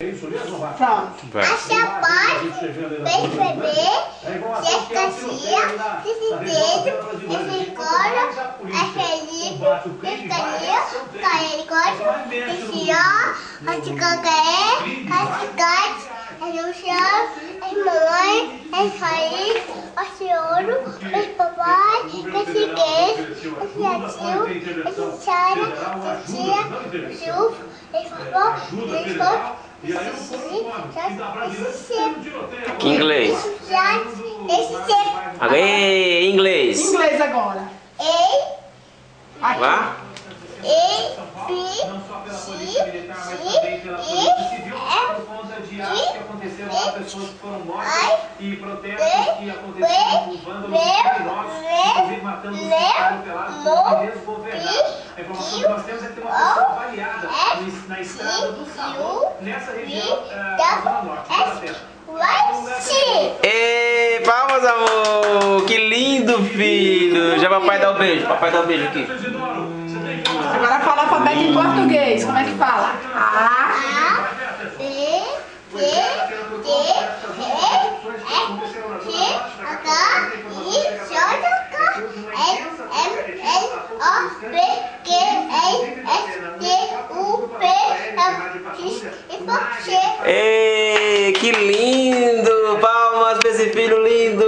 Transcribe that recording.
Pronto. Vai. Acha pode perceber se escancia, se se dedo, se cola, é feliz, pescaria, a ticacaé, a ticate, é no chão, é mamãe, é raiz, o senhor, é papai, é siguete, é fiatinho, é chara, é tia, é chufo, é vovó, é vovó, Que inglês? Aê, inglês. Inglês agora. Aqui. Vá. e protestos que aconteceram com vândalos criminosos, inclusive matando desgovernados. A informação que nós temos é que tem uma pessoa baleada na estrada do Salão, nessa região eh, da Zona Norte, da Terra. Ê, palmas, amor. Que lindo, filho. Já papai dá um beijo. Papai dá um beijo aqui. Agora fala alfabeto em português. Como é que fala? A, Ei, que lindo! Palmas pra esse filho lindo!